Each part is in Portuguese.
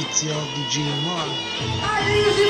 Your DJ Mar. Aí,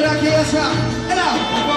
era que essa era